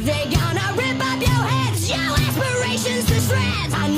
They gonna rip up your heads, your aspirations to shreds. I'm